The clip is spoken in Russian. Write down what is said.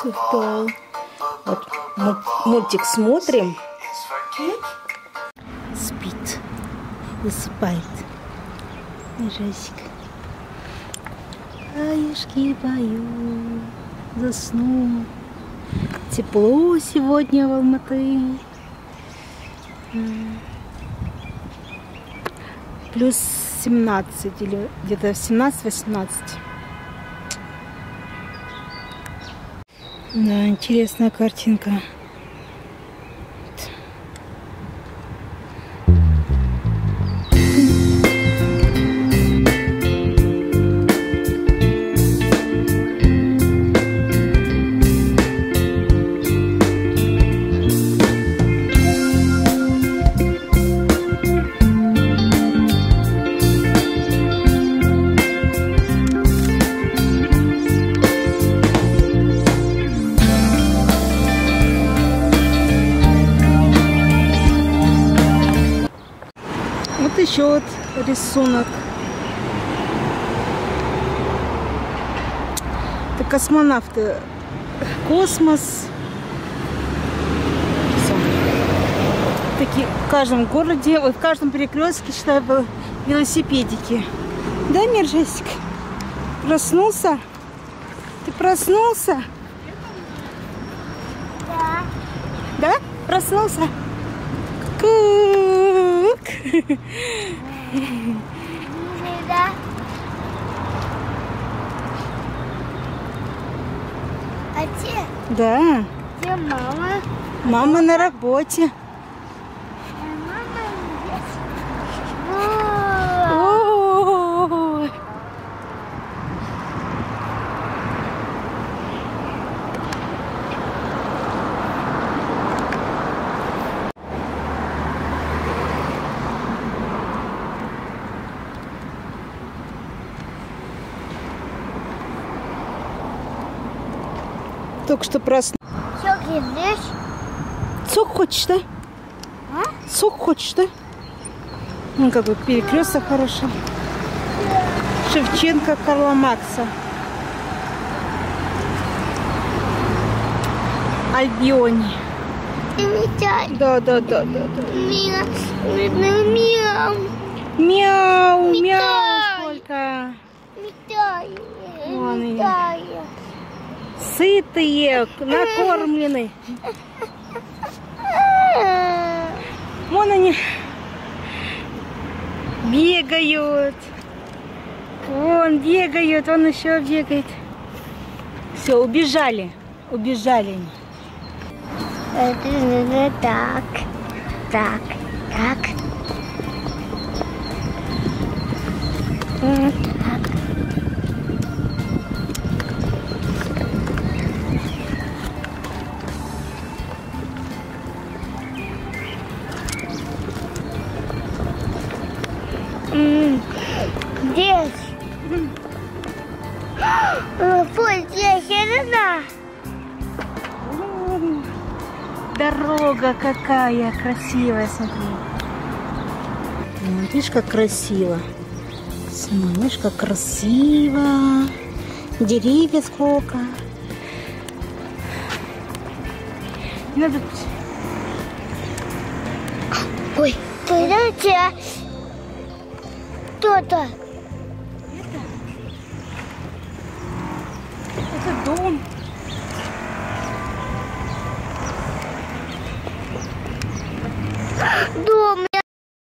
цветов. Вот мультик смотрим. Спит. Засыпает. Жасик. Аюшки пою. Заснул. Тепло сегодня в Алматы. Плюс 17 или где-то 17-18. Да, интересная картинка. Вот еще вот рисунок. Это космонавты. Космос. Такие в каждом городе, в каждом перекрестке, считаю, было велосипедики. Да, Мержесик? Проснулся? Ты проснулся? Да. Да? Проснулся? Кук. Да. А? Да. Где мама? Мама на работе. А мама есть. Ой. Только что проснулся. Что здесь? Сок хочешь, да? А? Сок хочешь, да? Ну, как бы перекресток хорошо. Шевченко Карла Макса. Альбиони. Митяй. Да, да, да, да, да. Мия. Мяу, мяу, Митай. сколько. Митяй. Вон они. Митяй. Сытые, накормлены. Вон они бегают. Вон бегают, он еще бегает. Все, убежали. Убежали они. Это так. Так. Так. Вот Здесь. Фу, здесь это да. Вон. Дорога какая красивая, смотри. Видишь, как красиво. Смотришь, как красиво. Деревья сколько. Не Надо... Ой, подождите. Кто-то. Это дом. Дом.